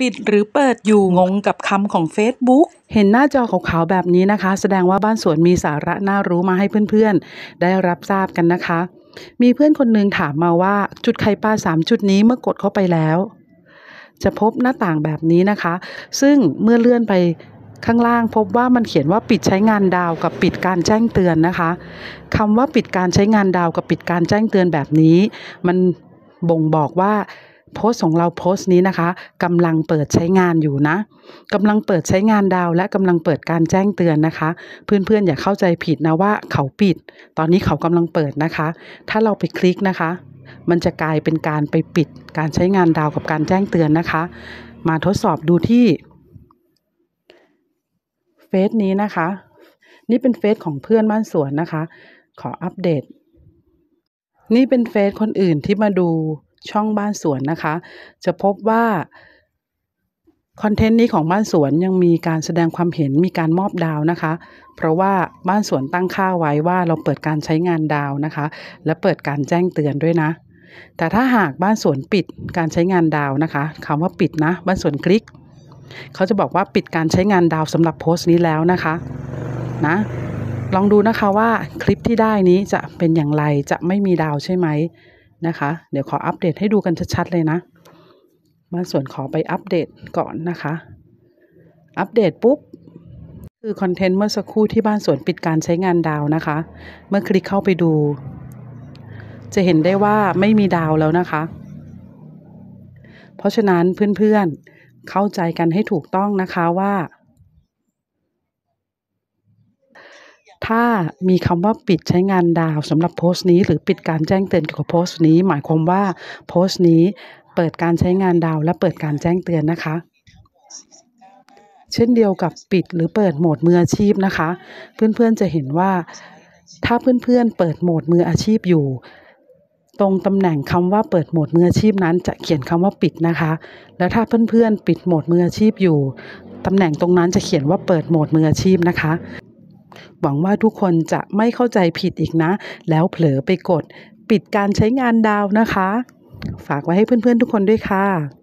ปิดหรือเปิดอยู่งงกับคำของ Facebook เห็นหน้าจอขาวๆแบบนี้นะคะ แสดงว่าบ้านสวนมีสาระน่ารู้มาให้เพื่อนๆ ได้รับทราบกันนะคะ มีเพื่อนคนหนึ่งถามมาว่าจุดไข่ปลาสามจุดนี้เมื่อกดเข้าไปแล้ว จะพบหน้าต่างแบบนี้นะคะ ซึ่งเมื่อเลื่อนไปข้างล่างพบว่ามันเขียนว่าปิดใช้งานดาวกับปิดการแจ้งเตือนนะคะคำว่าปิดการใช้งานดาวกับปิดการแจ้งเตือนแบบนี้ มันบ่งบอกว่า โพสของเราโพสต์นี้นะคะกำลังเปิดใช้งานอยู่นะกำลังเปิดใช้งานดาว และกำลังเปิดการแจ้งเตือนนะคะ เพื่อนๆอย่าเข้าใจผิดนะว่าเขาปิด ตอนนี้เขากำลังเปิดนะคะ ถ้าเราไปคลิกนะคะ มันจะกลายเป็นการไปปิดการใช้งานดาวกับการแจ้งเตือนนะคะ มาทดสอบดูที่เฟซนี้นะคะ นี่เป็นเฟซของเพื่อนบ้านสวนนะคะ ขออัปเดต นี่เป็นเฟซคนอื่นที่มาดู ช่องบ้านสวนนะคะ จะพบว่าคอนเทนต์นี้ของบ้านสวนยังมีการแสดงความเห็นมีการมอบดาวนะคะ เพราะว่าบ้านสวนตั้งค่าไว้ว่าเราเปิดการใช้งานดาวนะคะ และเปิดการแจ้งเตือนด้วยนะ แต่ถ้าหากบ้านสวนปิดการใช้งานดาวนะคะคำว่าปิดนะ บ้านสวนคลิก เขาจะบอกว่าปิดการใช้งานดาวสำหรับโพสต์นี้แล้วนะคะนะลองดูนะคะว่าคลิปที่ได้นี้จะเป็นอย่างไรจะไม่มีดาวใช่ไหม นะคะ เดี๋ยวขออัปเดตให้ดูกันชัดๆเลยนะบ้านสวนขอไปอัปเดตก่อนนะคะ อัปเดตปุ๊บ คือคอนเทนต์เมื่อสักครู่ที่บ้านสวนปิดการใช้งานดาวนะคะ เมื่อคลิกเข้าไปดู จะเห็นได้ว่าไม่มีดาวแล้วนะคะ เพราะฉะนั้นเพื่อนๆเข้าใจกันให้ถูกต้องนะคะว่า ถ้ามีคำว่าปิดใช้งานดาวสำหรับโพสต์นี้ หรือปิดการแจ้งเตือนเกี่ยวกับโพสต์นี้ หมายความว่าโพสต์นี้เปิดการใช้งานดาวและเปิดการแจ้งเตือนนะคะ เช่นเดียวกับปิดหรือเปิดโหมดมืออาชีพนะคะ เพื่อนๆจะเห็นว่าถ้าเพื่อนๆเปิดโหมดมืออาชีพอยู่ ตรงตำแหน่งคำว่าเปิดโหมดมืออาชีพนั้น จะเขียนคำว่าปิดนะคะ แล้วถ้าเพื่อนๆปิดโหมดมืออาชีพอยู่ตำแหน่งตรงนั้นจะเขียนว่าเปิดโหมดมืออาชีพนะคะ หวังว่าทุกคนจะไม่เข้าใจผิดอีกนะ แล้วเผลอไปกด ปิดการใช้งานดาวนะคะ ฝากไว้ให้เพื่อนๆทุกคนด้วยค่ะ